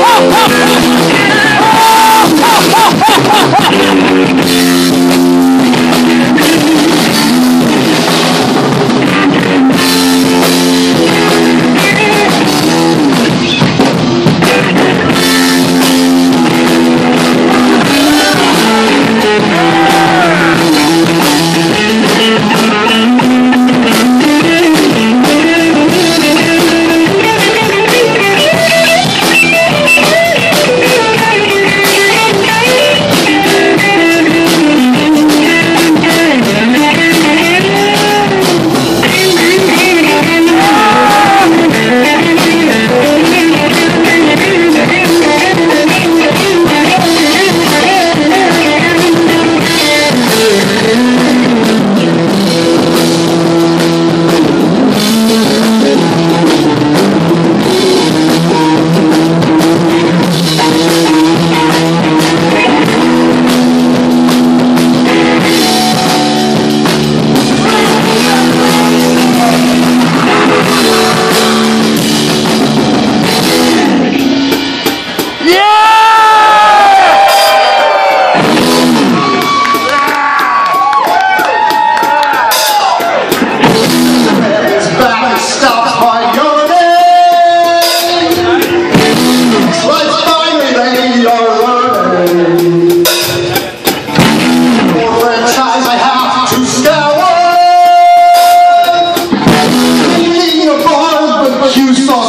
oh, oh. you saw